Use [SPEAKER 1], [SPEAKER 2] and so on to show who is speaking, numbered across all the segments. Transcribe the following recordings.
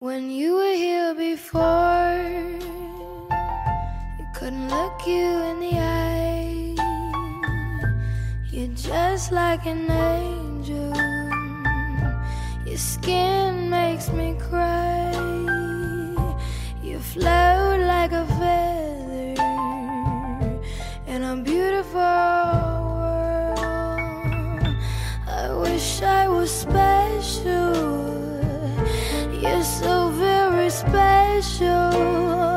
[SPEAKER 1] When you were here before, you couldn't look you in the eye. You're just like an angel. Your skin makes me cry. You float like a feather in a beautiful world. I wish I was special. Special. But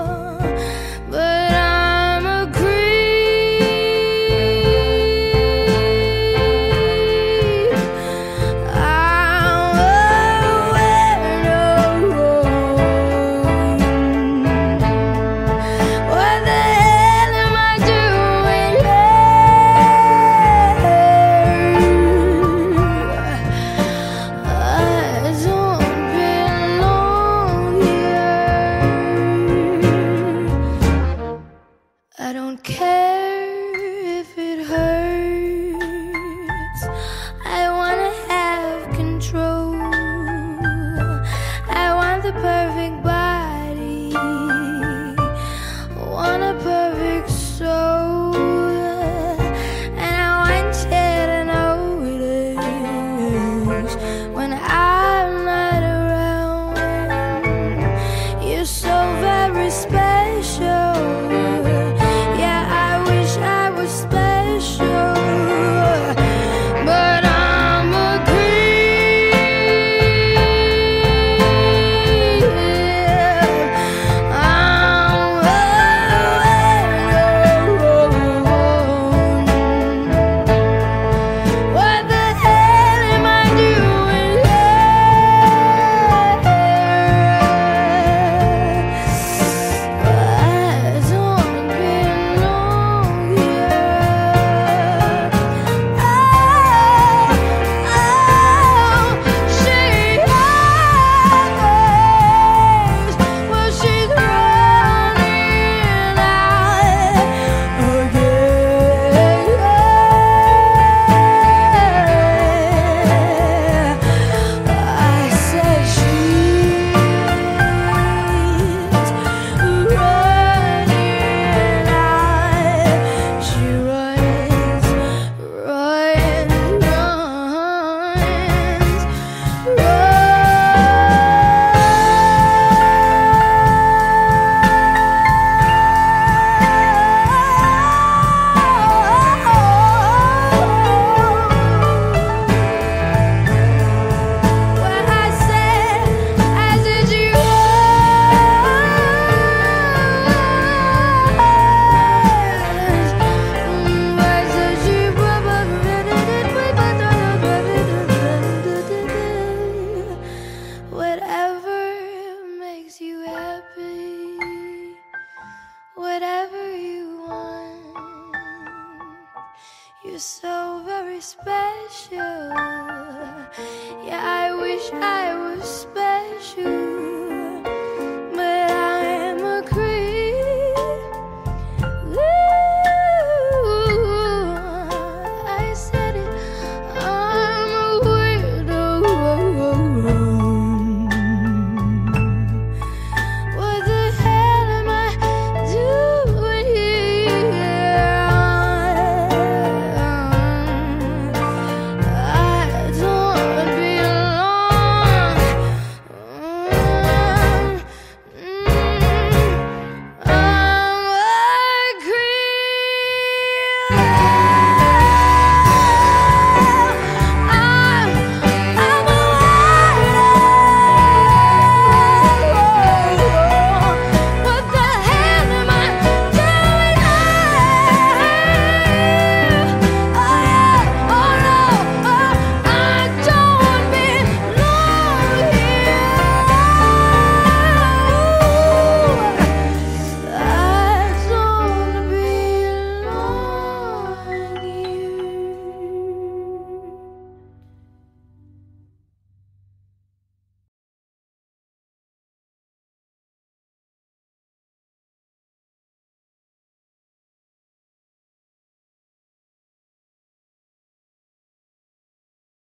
[SPEAKER 1] I don't care if it hurts. I wanna have control. I want the perfect so very special. Yeah, I wish I was special. But I am a creep. Ooh, I said it, I'm a weirdo.